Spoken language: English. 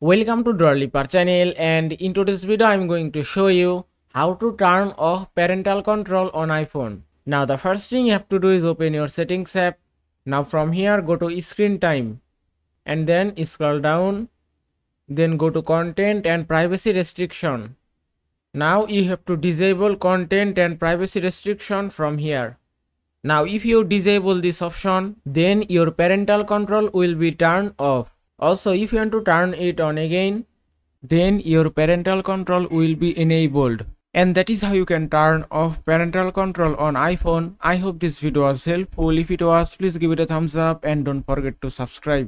Welcome to Droid Leopard channel and in today's video I'm going to show you how to turn off parental control on iPhone. Now the first thing you have to do is open your settings app. Now from here go to screen time and then scroll down then go to content and privacy restriction. Now you have to disable content and privacy restriction from here. Now if you disable this option then your parental control will be turned off. Also, if you want to turn it on again, then your parental control will be enabled. And that is how you can turn off parental control on iPhone. I hope this video was helpful. If it was, please give it a thumbs up and don't forget to subscribe.